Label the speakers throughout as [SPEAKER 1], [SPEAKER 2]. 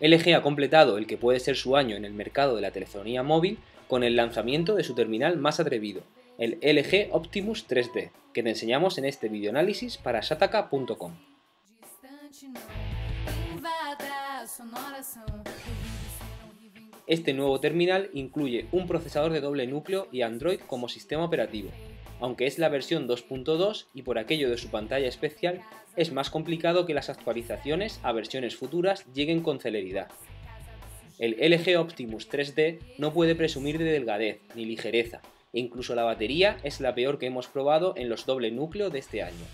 [SPEAKER 1] LG ha completado el que puede ser su año en el mercado de la telefonía móvil con el lanzamiento de su terminal más atrevido, el LG Optimus 3D, que te enseñamos en este videoanálisis para sataka.com. Este nuevo terminal incluye un procesador de doble núcleo y Android como sistema operativo, aunque es la versión 2.2 y por aquello de su pantalla especial es más complicado que las actualizaciones a versiones futuras lleguen con celeridad. El LG Optimus 3D no puede presumir de delgadez ni ligereza, e incluso la batería es la peor que hemos probado en los doble núcleo de este año.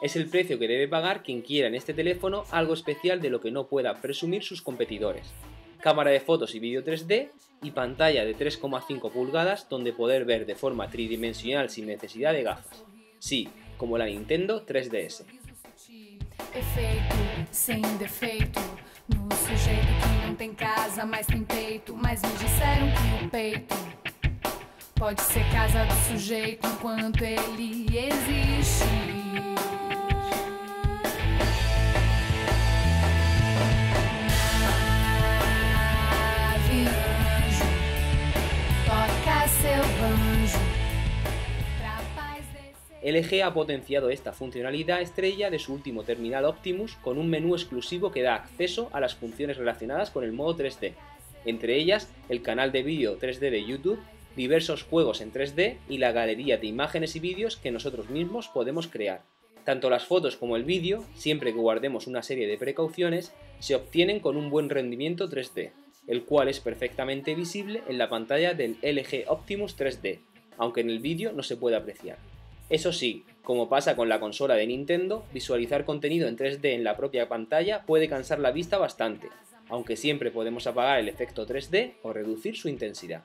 [SPEAKER 1] Es el precio que debe pagar quien quiera en este teléfono algo especial de lo que no pueda presumir sus competidores. Cámara de fotos y vídeo 3D y pantalla de 3,5 pulgadas donde poder ver de forma tridimensional sin necesidad de gafas. Sí, como la Nintendo 3DS.
[SPEAKER 2] efeito sem defeito no sujeito que não tem casa, mas tem peito. Mas me disseram que o peito pode ser casa do sujeito enquanto ele existe.
[SPEAKER 1] LG ha potenciado esta funcionalidad estrella de su último terminal Optimus con un menú exclusivo que da acceso a las funciones relacionadas con el modo 3D, entre ellas el canal de vídeo 3D de YouTube, diversos juegos en 3D y la galería de imágenes y vídeos que nosotros mismos podemos crear. Tanto las fotos como el vídeo, siempre que guardemos una serie de precauciones, se obtienen con un buen rendimiento 3D, el cual es perfectamente visible en la pantalla del LG Optimus 3D, aunque en el vídeo no se puede apreciar. Eso sí, como pasa con la consola de Nintendo, visualizar contenido en 3D en la propia pantalla puede cansar la vista bastante, aunque siempre podemos apagar el efecto 3D o reducir su intensidad.